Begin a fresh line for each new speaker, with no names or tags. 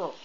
trouble.